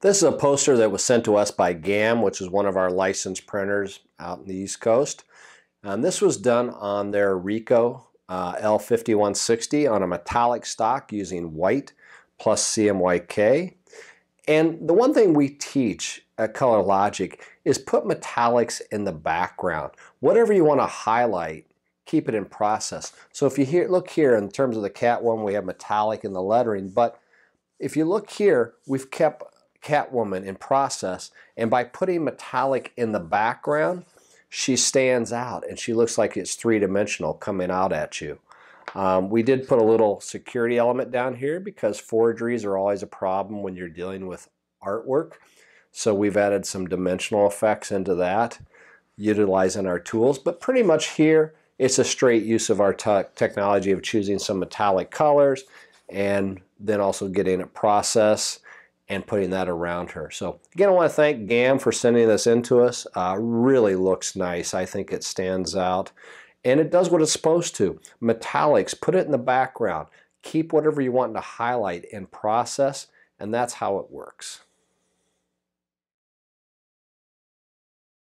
This is a poster that was sent to us by GAM, which is one of our licensed printers out in the East Coast. And this was done on their Ricoh uh, L5160 on a metallic stock using white plus CMYK. And the one thing we teach at Color Logic is put metallics in the background. Whatever you want to highlight, keep it in process. So if you hear, look here in terms of the cat one, we have metallic in the lettering, but if you look here, we've kept Catwoman in process, and by putting metallic in the background, she stands out and she looks like it's three-dimensional coming out at you. Um, we did put a little security element down here because forgeries are always a problem when you're dealing with artwork. So we've added some dimensional effects into that, utilizing our tools. But pretty much here, it's a straight use of our technology of choosing some metallic colors and then also getting it processed and putting that around her. So again, I want to thank GAM for sending this in to us. Uh, really looks nice. I think it stands out. And it does what it's supposed to. Metallics, put it in the background. Keep whatever you want to highlight and process, and that's how it works.